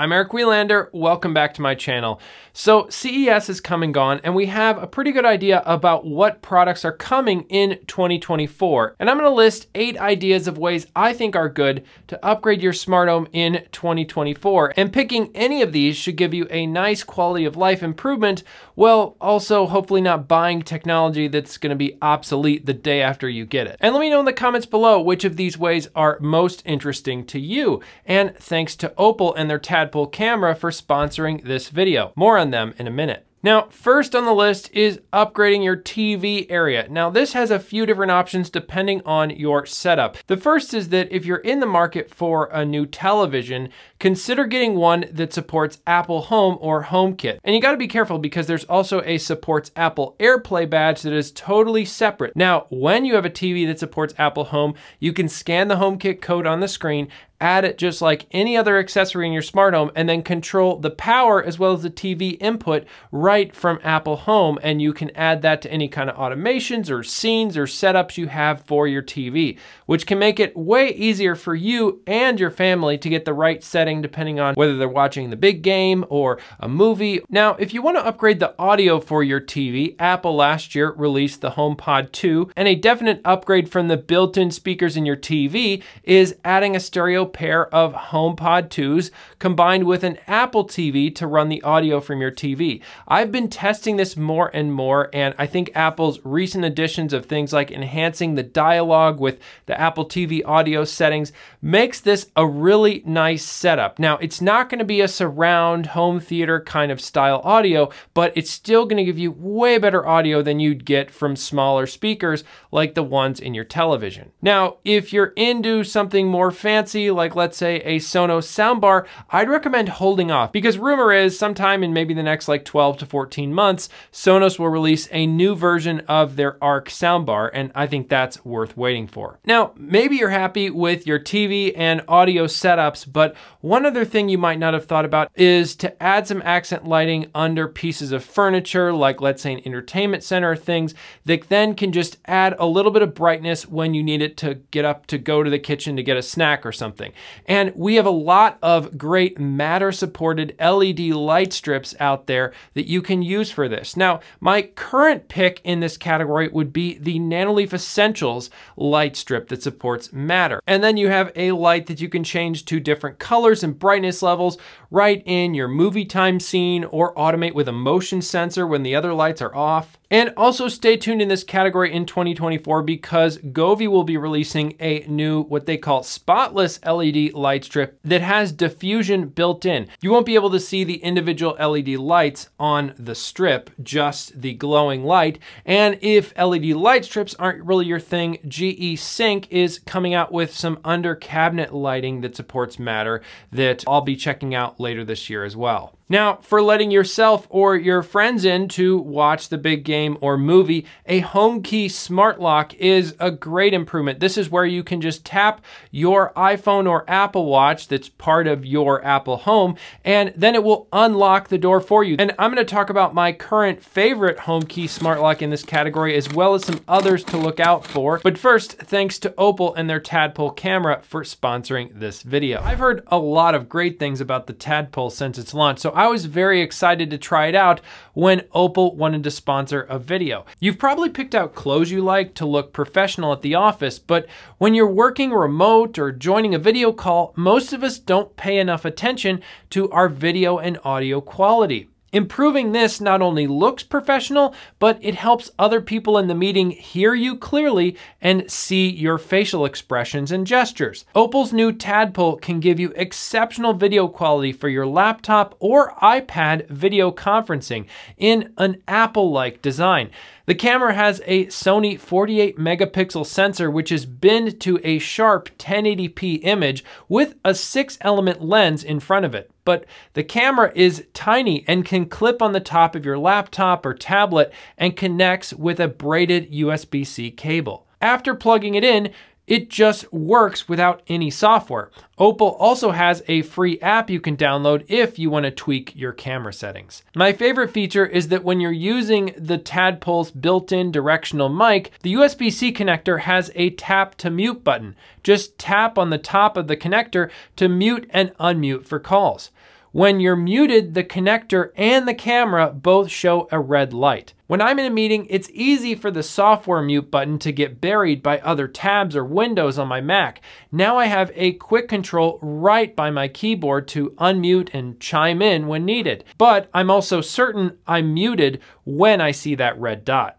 I'm Eric Welander. Welcome back to my channel. So CES is come and gone, and we have a pretty good idea about what products are coming in 2024. And I'm gonna list eight ideas of ways I think are good to upgrade your smart home in 2024. And picking any of these should give you a nice quality of life improvement, while also hopefully not buying technology that's gonna be obsolete the day after you get it. And let me know in the comments below which of these ways are most interesting to you. And thanks to Opal and their TAD Tadpole camera for sponsoring this video. More on them in a minute. Now, first on the list is upgrading your TV area. Now, this has a few different options depending on your setup. The first is that if you're in the market for a new television, consider getting one that supports Apple Home or HomeKit. And you gotta be careful because there's also a supports Apple AirPlay badge that is totally separate. Now, when you have a TV that supports Apple Home, you can scan the HomeKit code on the screen add it just like any other accessory in your smart home, and then control the power as well as the TV input right from Apple Home. And you can add that to any kind of automations or scenes or setups you have for your TV, which can make it way easier for you and your family to get the right setting depending on whether they're watching the big game or a movie. Now, if you want to upgrade the audio for your TV, Apple last year released the HomePod 2, and a definite upgrade from the built-in speakers in your TV is adding a stereo pair of HomePod 2s combined with an Apple TV to run the audio from your TV. I've been testing this more and more, and I think Apple's recent additions of things like enhancing the dialogue with the Apple TV audio settings makes this a really nice setup. Now, it's not going to be a surround home theater kind of style audio, but it's still going to give you way better audio than you'd get from smaller speakers like the ones in your television. Now, if you're into something more fancy, like let's say a Sonos soundbar, I'd recommend holding off because rumor is sometime in maybe the next like 12 to 14 months, Sonos will release a new version of their Arc soundbar, and I think that's worth waiting for. Now, maybe you're happy with your TV and audio setups, but one other thing you might not have thought about is to add some accent lighting under pieces of furniture, like let's say an entertainment center or things that then can just add a little bit of brightness when you need it to get up to go to the kitchen to get a snack or something something. And we have a lot of great Matter supported LED light strips out there that you can use for this. Now, my current pick in this category would be the Nanoleaf Essentials light strip that supports Matter. And then you have a light that you can change to different colors and brightness levels right in your movie time scene or automate with a motion sensor when the other lights are off. And also stay tuned in this category in 2024 because Govee will be releasing a new, what they call spotless LED light strip that has diffusion built in. You won't be able to see the individual LED lights on the strip, just the glowing light. And if LED light strips aren't really your thing, GE Cync is coming out with some under cabinet lighting that supports Matter that I'll be checking out later this year as well. Now, for letting yourself or your friends in to watch the big game or movie, a home key smart lock is a great improvement. This is where you can just tap your iPhone or Apple Watch that's part of your Apple Home, and then it will unlock the door for you. And I'm gonna talk about my current favorite home key smart lock in this category, as well as some others to look out for. But first, thanks to Opal and their Tadpole camera for sponsoring this video. I've heard a lot of great things about the Tadpole since its launch, so I was very excited to try it out when Opal wanted to sponsor a video. You've probably picked out clothes you like to look professional at the office, but when you're working remote or joining a video call, most of us don't pay enough attention to our video and audio quality. Improving this not only looks professional, but it helps other people in the meeting hear you clearly and see your facial expressions and gestures. Opal's new Tadpole can give you exceptional video quality for your laptop or iPad video conferencing in an Apple-like design. The camera has a Sony 48 megapixel sensor which is binned to a sharp 1080p image with a six element lens in front of it. But the camera is tiny and can clip on the top of your laptop or tablet and connects with a braided USB-C cable. After plugging it in, it just works without any software. Opal also has a free app you can download if you want to tweak your camera settings. My favorite feature is that when you're using the Tadpole's built-in directional mic, the USB-C connector has a tap to mute button. Just tap on the top of the connector to mute and unmute for calls. When you're muted, the connector and the camera both show a red light. When I'm in a meeting, it's easy for the software mute button to get buried by other tabs or windows on my Mac. Now I have a quick control right by my keyboard to unmute and chime in when needed. But I'm also certain I'm muted when I see that red dot.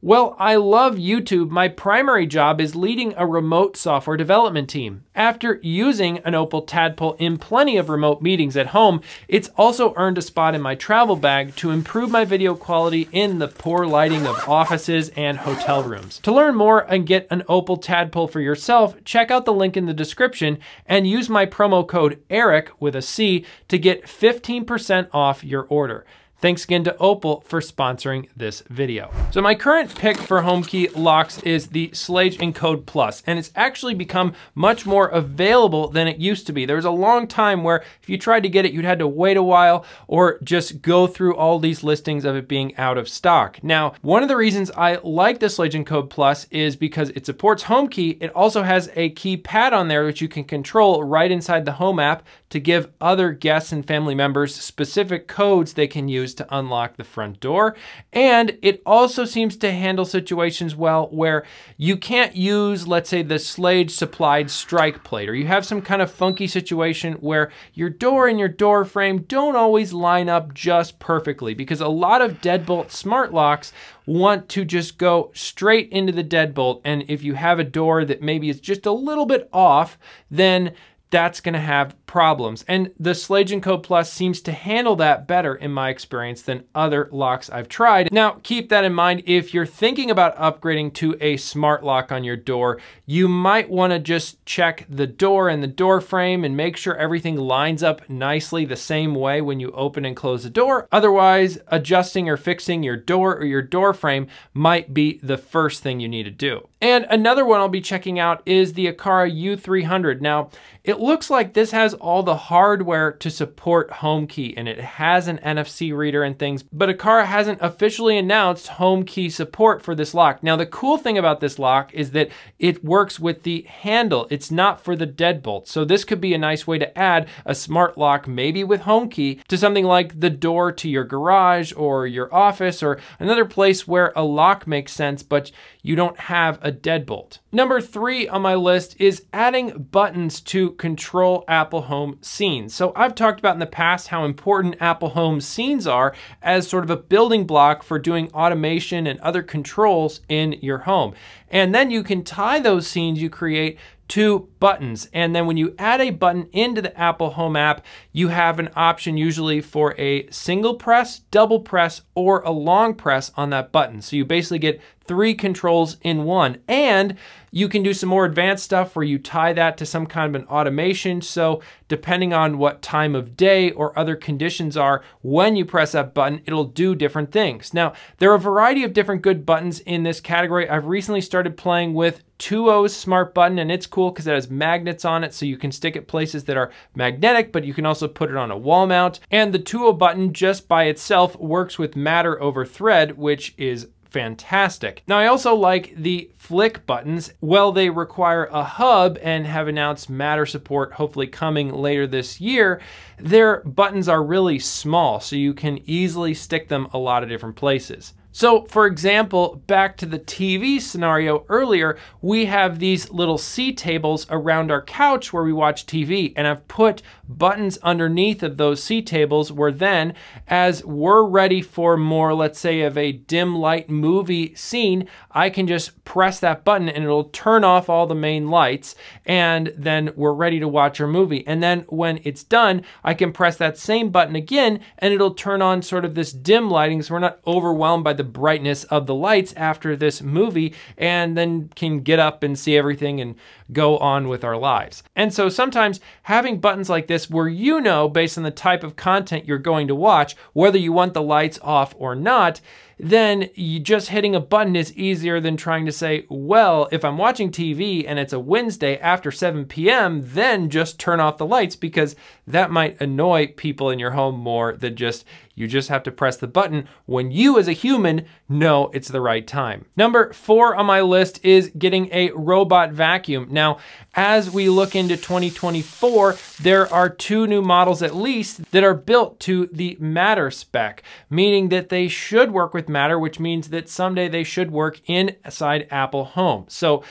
Well, I love YouTube. My primary job is leading a remote software development team. After using an Opal Tadpole in plenty of remote meetings at home, it's also earned a spot in my travel bag to improve my video quality in the poor lighting of offices and hotel rooms. To learn more and get an Opal Tadpole for yourself, check out the link in the description and use my promo code ERIC with a C to get 15% off your order. Thanks again to Opal for sponsoring this video. So my current pick for HomeKey locks is the Schlage Encode Plus, and it's actually become much more available than it used to be. There was a long time where if you tried to get it, you'd had to wait a while or just go through all these listings of it being out of stock. Now, one of the reasons I like the Schlage Encode Plus is because it supports HomeKey. It also has a keypad on there which you can control right inside the Home app to give other guests and family members specific codes they can use to unlock the front door. And it also seems to handle situations well where you can't use, let's say, the Schlage supplied strike plate, or you have some kind of funky situation where your door and your door frame don't always line up just perfectly because a lot of deadbolt smart locks want to just go straight into the deadbolt. And if you have a door that maybe is just a little bit off, then that's going to have problems. And the Schlage Encode Plus seems to handle that better in my experience than other locks I've tried. Now, keep that in mind. If you're thinking about upgrading to a smart lock on your door, you might want to just check the door and the door frame and make sure everything lines up nicely the same way when you open and close the door. Otherwise, adjusting or fixing your door or your door frame might be the first thing you need to do. And another one I'll be checking out is the Aqara U300. Now, it looks like this has all the hardware to support HomeKey and it has an NFC reader and things, but Aqara hasn't officially announced HomeKey support for this lock. Now, the cool thing about this lock is that it works with the handle. It's not for the deadbolt. So this could be a nice way to add a smart lock, maybe with HomeKey, to something like the door to your garage or your office or another place where a lock makes sense, but you don't have a deadbolt. Number three on my list is adding buttons to control Apple Home scenes. So I've talked about in the past how important Apple Home scenes are as sort of a building block for doing automation and other controls in your home. And then you can tie those scenes you create to buttons. And then when you add a button into the Apple Home app, you have an option usually for a single press, double press, or a long press on that button. So you basically get three controls in one. And you can do some more advanced stuff where you tie that to some kind of an automation. So depending on what time of day or other conditions are, when you press that button, it'll do different things. Now, there are a variety of different good buttons in this category. I've recently started playing with Tuo's smart button and it's cool because it has magnets on it so you can stick it places that are magnetic, but you can also put it on a wall mount. And the 2O button just by itself works with matter over thread, which is fantastic. Now I also like the Flic buttons. Well, they require a hub and have announced Matter support hopefully coming later this year. Their buttons are really small, so you can easily stick them a lot of different places. So for example, back to the TV scenario earlier, we have these little C tables around our couch where we watch TV and I've put buttons underneath of those C tables where then as we're ready for more, let's say of a dim light movie scene, I can just press that button and it'll turn off all the main lights and then we're ready to watch our movie. And then when it's done, I can press that same button again and it'll turn on sort of this dim lighting so we're not overwhelmed by the brightness of the lights after this movie and then can get up and see everything and go on with our lives. And so sometimes having buttons like this where you know based on the type of content you're going to watch, whether you want the lights off or not, then just hitting a button is easier than trying to say, well, if I'm watching TV and it's a Wednesday after 7 p.m., then just turn off the lights because that might annoy people in your home more than just you just have to press the button when you as a human know it's the right time. Number four on my list is getting a robot vacuum. Now, as we look into 2024, there are two new models at least that are built to the Matter spec, meaning that they should work with Matter, which means that someday they should work inside Apple Home. So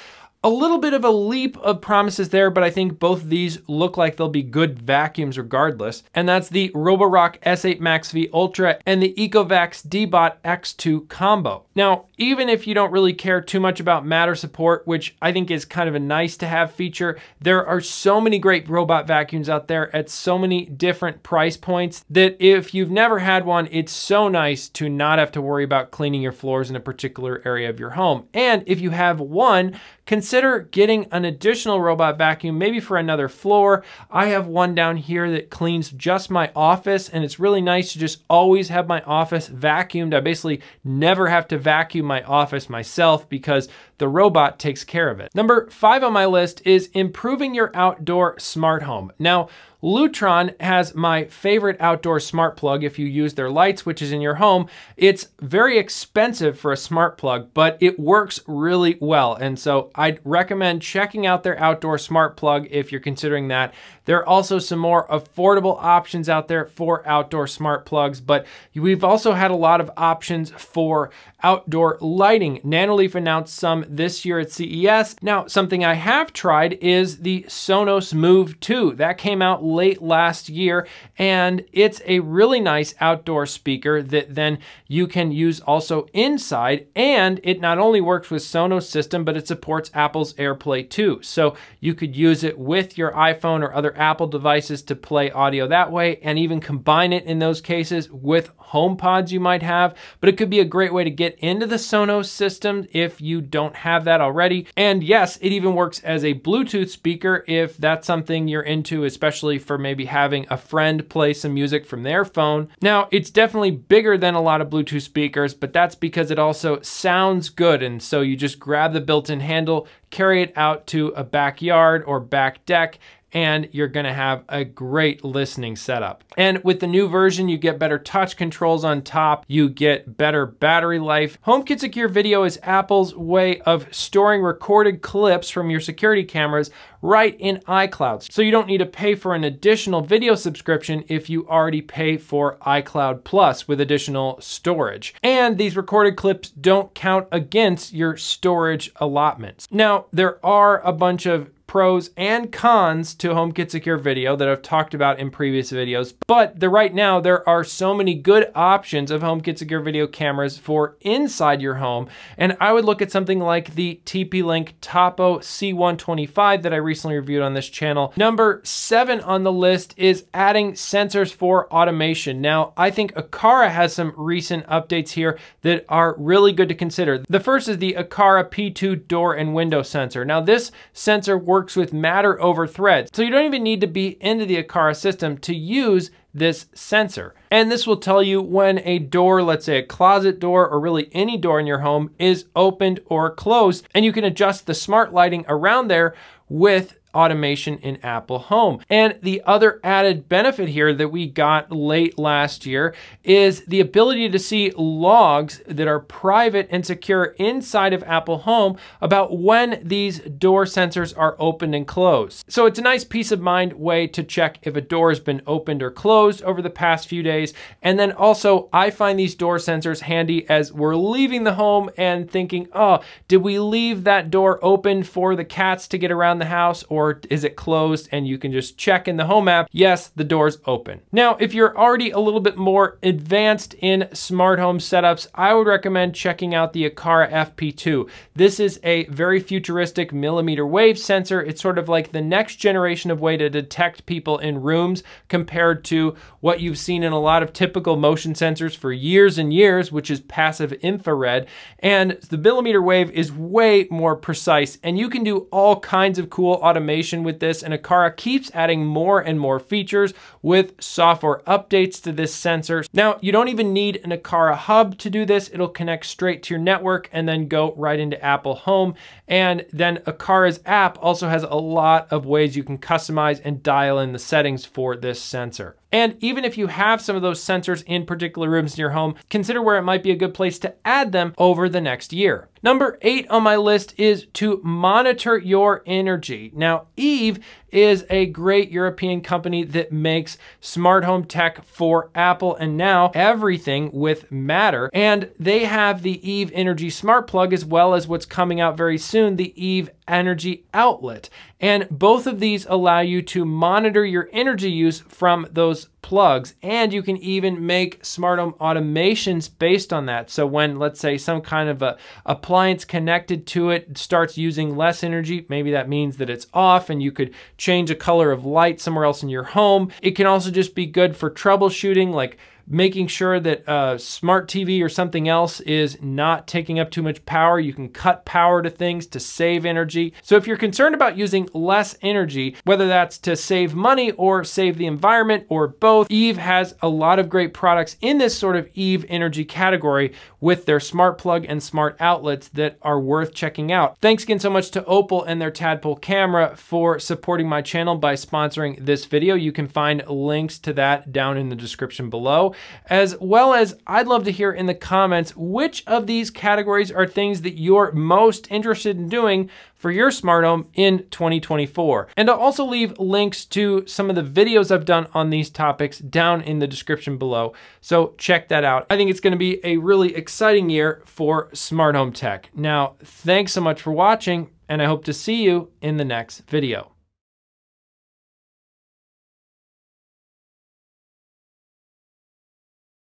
a little bit of a leap of promises there, but I think both these look like they'll be good vacuums regardless. And that's the Roborock S8 Max V Ultra and the Ecovacs Deebot X2 combo. Now, even if you don't really care too much about Matter support, which I think is kind of a nice to have feature, there are so many great robot vacuums out there at so many different price points that if you've never had one, it's so nice to not have to worry about cleaning your floors in a particular area of your home. And if you have one, consider getting an additional robot vacuum, maybe for another floor. I have one down here that cleans just my office, and it's really nice to just always have my office vacuumed. I basically never have to vacuum my office myself because the robot takes care of it. Number five on my list is improving your outdoor smart home. Now, Lutron has my favorite outdoor smart plug if you use their lights, which is in your home. It's very expensive for a smart plug, but it works really well. And so Recommend checking out their outdoor smart plug if you're considering that. There are also some more affordable options out there for outdoor smart plugs, but we've also had a lot of options for outdoor lighting. Nanoleaf announced some this year at CES. Now, something I have tried is the Sonos Move 2. That came out late last year, and it's a really nice outdoor speaker that then you can use also inside, and it not only works with Sonos system, but it supports Apple's AirPlay too. So you could use it with your iPhone or other Apple devices to play audio that way, and even combine it in those cases with HomePods you might have, but it could be a great way to get into the Sonos system if you don't have that already. And yes, it even works as a Bluetooth speaker if that's something you're into, especially for maybe having a friend play some music from their phone. Now, it's definitely bigger than a lot of Bluetooth speakers, but that's because it also sounds good. And so you just grab the built-in handle, carry it out to a backyard or back deck, and you're gonna have a great listening setup. And with the new version, you get better touch controls on top, you get better battery life. HomeKit Secure Video is Apple's way of storing recorded clips from your security cameras right in iCloud. So you don't need to pay for an additional video subscription if you already pay for iCloud Plus with additional storage. And these recorded clips don't count against your storage allotments. Now, there are a bunch of pros and cons to HomeKit Secure Video that I've talked about in previous videos, but the, right now there are so many good options of HomeKit Secure Video cameras for inside your home, and I would look at something like the TP-Link Tapo C125 that I recently reviewed on this channel. Number seven on the list is adding sensors for automation. Now, I think Aqara has some recent updates here that are really good to consider. The first is the Aqara P2 door and window sensor. Now, this sensor works works with matter over threads. So you don't even need to be into the Aqara system to use this sensor. And this will tell you when a door, let's say a closet door or really any door in your home is opened or closed. And you can adjust the smart lighting around there with automation in Apple Home. And the other added benefit here that we got late last year is the ability to see logs that are private and secure inside of Apple Home about when these door sensors are opened and closed. So it's a nice peace of mind way to check if a door has been opened or closed over the past few days. And then also I find these door sensors handy as we're leaving the home and thinking, oh, did we leave that door open for the cats to get around the house or is it closed? And you can just check in the home app, yes, the door's open. Now, if you're already a little bit more advanced in smart home setups, I would recommend checking out the Aqara FP2. This is a very futuristic millimeter wave sensor. It's sort of like the next generation of way to detect people in rooms compared to what you've seen in a lot of typical motion sensors for years and years, which is passive infrared. And the millimeter wave is way more precise and you can do all kinds of cool automation automation with this, and Aqara keeps adding more and more features with software updates to this sensor. Now, you don't even need an Aqara hub to do this. It'll connect straight to your network and then go right into Apple Home. And then Aqara's app also has a lot of ways you can customize and dial in the settings for this sensor. And even if you have some of those sensors in particular rooms in your home, consider where it might be a good place to add them over the next year. Number eight on my list is to monitor your energy. Now, Eve is a great European company that makes smart home tech for Apple and now everything with Matter. And they have the Eve Energy Smart Plug as well as what's coming out very soon, the Eve Energy Outlet. And both of these allow you to monitor your energy use from those plugs. And you can even make smart home automations based on that. So when, let's say, some kind of a appliance connected to it starts using less energy, maybe that means that it's off and you could change a color of light somewhere else in your home. It can also just be good for troubleshooting, like making sure that a smart TV or something else is not taking up too much power. You can cut power to things to save energy. So if you're concerned about using less energy, whether that's to save money or save the environment or both, Eve has a lot of great products in this sort of Eve energy category with their smart plug and smart outlets that are worth checking out. Thanks again so much to Opal and their Tadpole camera for supporting my channel by sponsoring this video. You can find links to that down in the description below as well as I'd love to hear in the comments which of these categories are things that you're most interested in doing for your smart home in 2024. And I'll also leave links to some of the videos I've done on these topics down in the description below. So check that out. I think it's gonna be a really exciting year for smart home tech. Now, thanks so much for watching and I hope to see you in the next video.